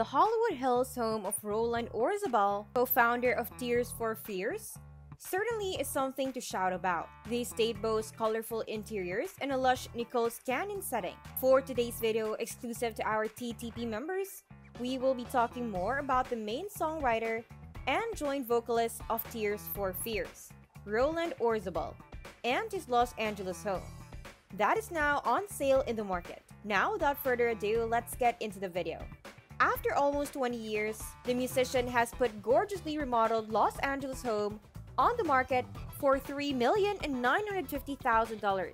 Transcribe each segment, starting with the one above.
The Hollywood Hills home of Roland Orzabal, co-founder of Tears for Fears, certainly is something to shout about. The estate boasts colorful interiors and a lush Nichols Canyon setting. For today's video exclusive to our TTP members, we will be talking more about the main songwriter and joint vocalist of Tears for Fears, Roland Orzabal, and his Los Angeles home. That is now on sale in the market. Now, without further ado, let's get into the video. After almost 20 years, the musician has put gorgeously remodeled Los Angeles home on the market for $3,950,000.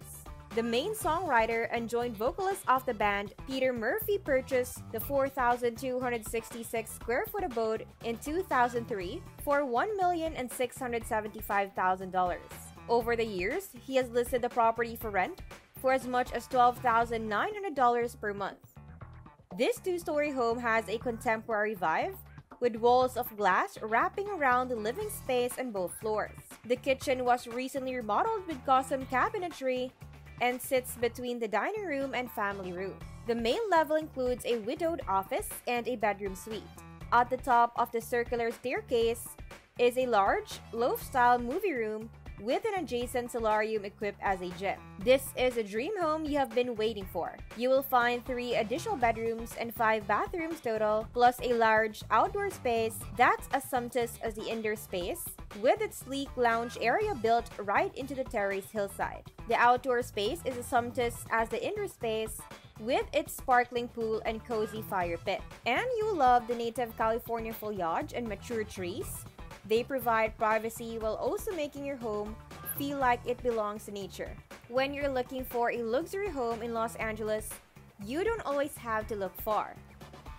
The main songwriter and joint vocalist of the band, Peter Murphy, purchased the 4,266 square foot abode in 2003 for $1,675,000. Over the years, he has listed the property for rent for as much as $12,900 per month. This two story home has a contemporary vibe with walls of glass wrapping around the living space on both floors. The kitchen was recently remodeled with custom cabinetry and sits between the dining room and family room. The main level includes a widowed office and a bedroom suite. At the top of the circular staircase is a large, loft-style movie room with an adjacent solarium equipped as a gym. This is a dream home you have been waiting for. You will find three additional bedrooms and five bathrooms total, plus a large outdoor space that's as sumptuous as the indoor space, with its sleek lounge area built right into the terrace hillside. The outdoor space is as sumptuous as the indoor space, with its sparkling pool and cozy fire pit. And you'll love the native California foliage and mature trees, they provide privacy while also making your home feel like it belongs to nature. When you're looking for a luxury home in Los Angeles, you don't always have to look far.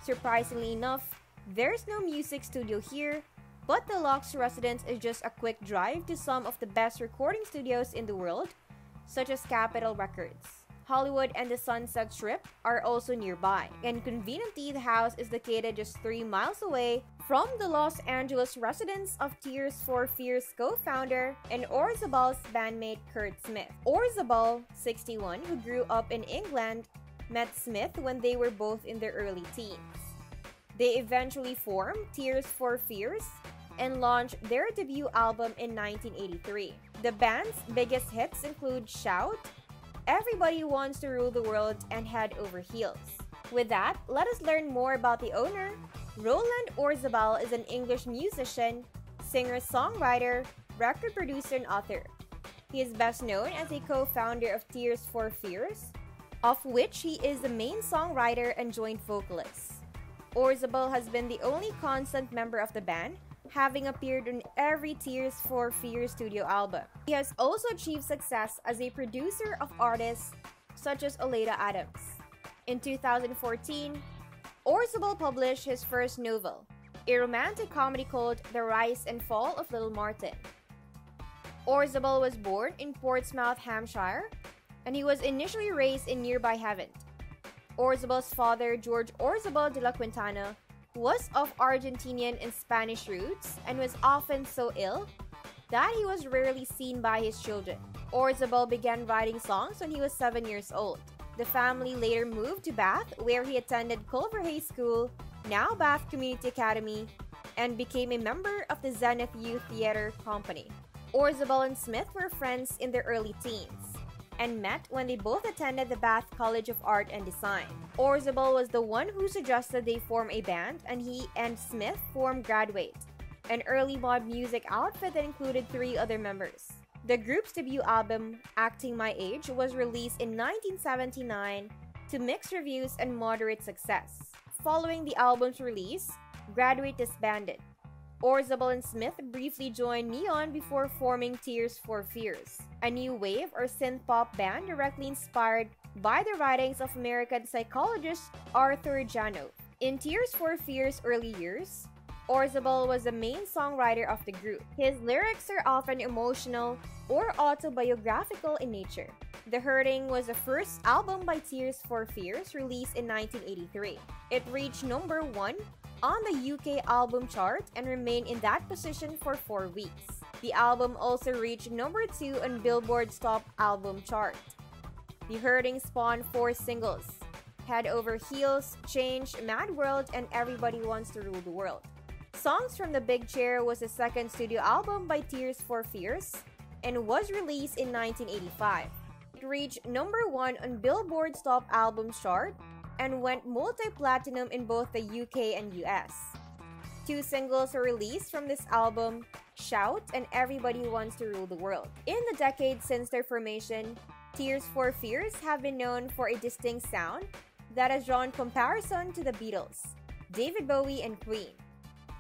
Surprisingly enough, there's no music studio here, but the Lux residence is just a quick drive to some of the best recording studios in the world, such as Capitol Records. Hollywood and the Sunset Strip are also nearby, and conveniently the house is located just 3 miles away from the Los Angeles residence of Tears for Fears co-founder and Orzabal's bandmate Curt Smith. Orzabal, 61, who grew up in England, met Smith when they were both in their early teens. They eventually formed Tears for Fears and launched their debut album in 1983. The band's biggest hits include Shout, Everybody wants to rule the world and head over heels. With that, let us learn more about the owner. Roland Orzabal is an English musician, singer, songwriter, record producer, and author. He is best known as a co-founder of Tears for Fears, of which he is the main songwriter and joint vocalist. Orzabal has been the only constant member of the band having appeared on every Tears for Fears studio album. He has also achieved success as a producer of artists such as Oleta Adams. In 2014, Orzabal published his first novel, a romantic comedy called The Rise and Fall of Little Martin. Orzabal was born in Portsmouth, Hampshire, and he was initially raised in nearby Havant. Orzabal's father, George Orzabal de la Quintana, was of Argentinian and Spanish roots and was often so ill that he was rarely seen by his children. Orzabal began writing songs when he was 7 years old. The family later moved to Bath, where he attended Culverhay School, now Bath Community Academy, and became a member of the Zenith Youth Theater Company. Orzabal and Smith were friends in their early teens and met when they both attended the Bath College of Art and Design. Orzabal was the one who suggested they form a band, and he and Smith formed Graduate, an early mod music outfit that included three other members. The group's debut album, Acting My Age, was released in 1979 to mixed reviews and moderate success. Following the album's release, Graduate disbanded. Orzabal and Smith briefly joined Neon before forming Tears for Fears, a new wave or synth pop band directly inspired by the writings of American psychologist Arthur Janov. In Tears for Fears' early years, Orzabal was the main songwriter of the group. His lyrics are often emotional or autobiographical in nature. The Hurting was the first album by Tears for Fears released in 1983. It reached number 1 on the UK album chart and remained in that position for four weeks. The album also reached number 2 on Billboard's top album chart. The Hurting spawned four singles Head Over Heels, Change, Mad World, and Everybody Wants to Rule the World. Songs from the Big Chair was the second studio album by Tears for Fears and was released in 1985. It reached number one on Billboard's top albums chart and went multi platinum in both the UK and US. Two singles were released from this album Shout and Everybody Wants to Rule the World. In the decades since their formation, Tears for Fears have been known for a distinct sound that has drawn comparison to the Beatles, David Bowie, and Queen.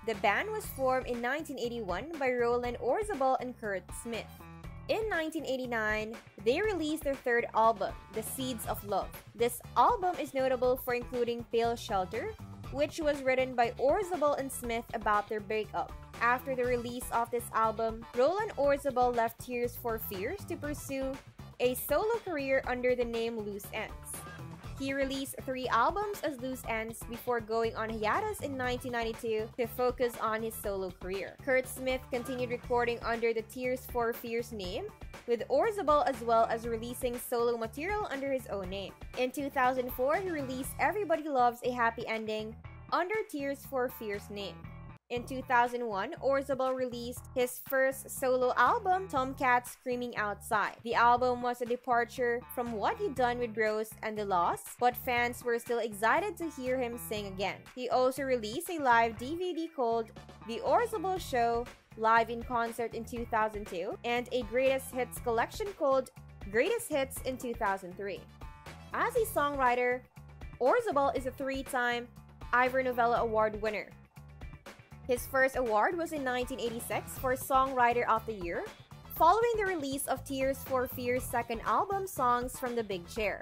The band was formed in 1981 by Roland Orzabal and Curt Smith. In 1989, they released their third album, The Seeds of Love. This album is notable for including Pale Shelter, which was written by Orzabal and Smith about their breakup. After the release of this album, Roland Orzabal left Tears for Fears to pursue a solo career under the name Loose Ends. He released three albums as Loose Ends before going on hiatus in 1992 to focus on his solo career. Curt Smith continued recording under the Tears for Fears name, with Orzabal as well as releasing solo material under his own name. In 2004, he released Everybody Loves a Happy Ending under Tears for Fears name. In 2001, Orzabal released his first solo album, Tomcat Screaming Outside. The album was a departure from what he'd done with Rose and The Lost, but fans were still excited to hear him sing again. He also released a live DVD called The Orzabal Show live in concert in 2002 and a greatest hits collection called Greatest Hits in 2003. As a songwriter, Orzabal is a three time Ivor Novello Award winner. His first award was in 1986 for Songwriter of the Year, following the release of Tears for Fears' second album, Songs from the Big Chair.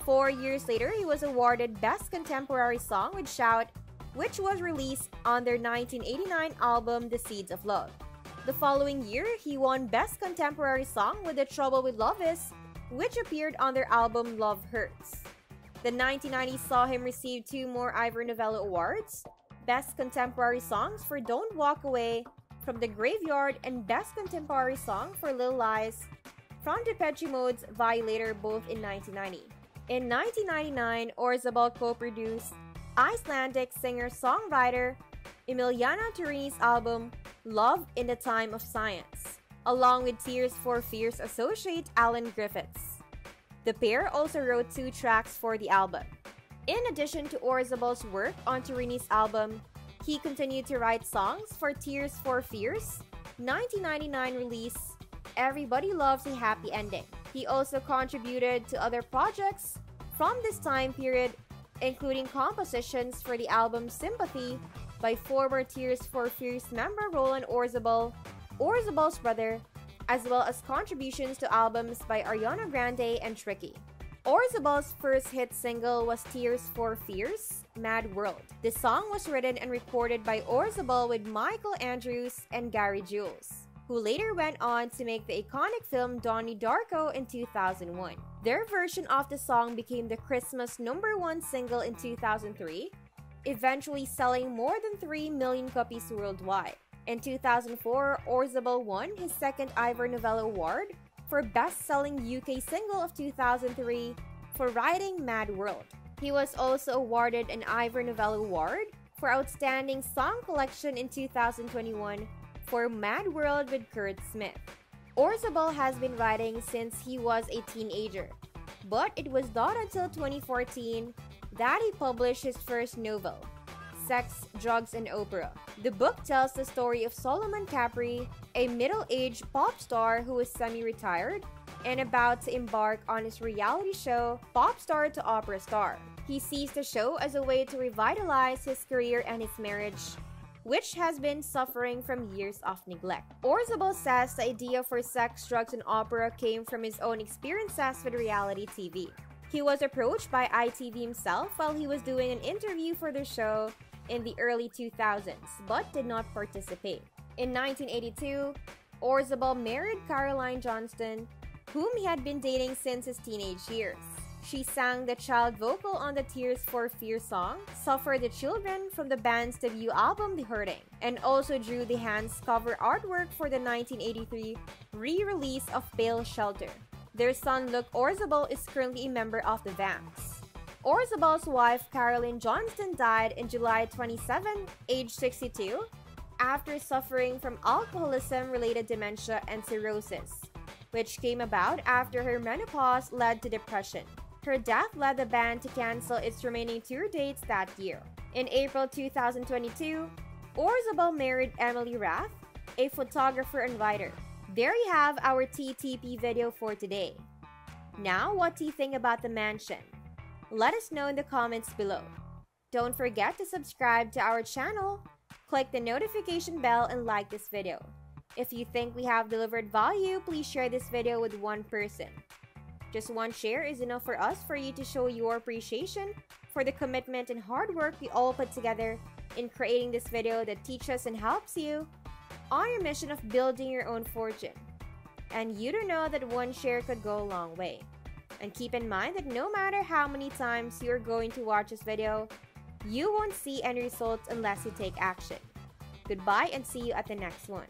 Four years later, he was awarded Best Contemporary Song with Shout, which was released on their 1989 album, The Seeds of Love. The following year, he won Best Contemporary Song with The Trouble with Love Is, which appeared on their album Love Hurts. The 1990s saw him receive two more Ivor Novello Awards Best Contemporary Songs for Don't Walk Away from the Graveyard and Best Contemporary Song for Little Lies from Depeche Mode's Violator both in 1990. In 1999, Orzabal co-produced Icelandic singer-songwriter Emiliana Torrini's album Love in the Time of Science, along with Tears for Fears associate Alan Griffiths. The pair also wrote two tracks for the album. In addition to Orzabal's work on Torrini's album, he continued to write songs for Tears for Fears, 1999 release Everybody Loves a Happy Ending. He also contributed to other projects from this time period, including compositions for the album Sympathy by former Tears for Fears member Roland Orzabal, Orzabal's brother, as well as contributions to albums by Ariana Grande and Tricky. Orzabal's first hit single was Tears for Fears, Mad World. The song was written and recorded by Orzabal with Michael Andrews and Gary Jules, who later went on to make the iconic film Donnie Darko in 2001. Their version of the song became the Christmas number one single in 2003, eventually selling more than 3 million copies worldwide. In 2004, Orzabal won his second Ivor Novello Award for Best Selling UK Single of 2003 for writing Mad World. He was also awarded an Ivor Novello Award for Outstanding Song Collection in 2021 for Mad World with Curt Smith. Orzabal has been writing since he was a teenager, but it was not until 2014 that he published his first novel, Sex, Drugs, and Opera. The book tells the story of Solomon Capri, a middle aged pop star who is semi retired and about to embark on his reality show, Pop Star to Opera Star. He sees the show as a way to revitalize his career and his marriage, which has been suffering from years of neglect. Orzabal says the idea for sex, drugs, and opera came from his own experiences with reality TV. He was approached by ITV himself while he was doing an interview for the show in the early 2000s, but did not participate. In 1982, Orzabal married Caroline Johnston, whom he had been dating since his teenage years. She sang the child vocal on the Tears for Fear song, Suffer the Children from the band's debut album The Hurting, and also drew the Hands cover artwork for the 1983 re-release of Pale Shelter. Their son Luke Orzabal is currently a member of the Vamps. Orzabal's wife, Carolyn Johnston, died in July 27, age 62, after suffering from alcoholism related dementia and cirrhosis, which came about after her menopause led to depression. Her death led the band to cancel its remaining tour dates that year. In April 2022, Orzabal married Emily Rath, a photographer and writer. There you have our TTP video for today. Now, what do you think about the mansion? Let us know in the comments below. Don't forget to subscribe to our channel, click the notification bell, and like this video. If you think we have delivered value, please share this video with one person. Just one share is enough for us for you to show your appreciation for the commitment and hard work we all put together in creating this video that teaches and helps you on your mission of building your own fortune. And you don't know that one share could go a long way. And keep in mind that no matter how many times you're going to watch this video, you won't see any results unless you take action. Goodbye and see you at the next one.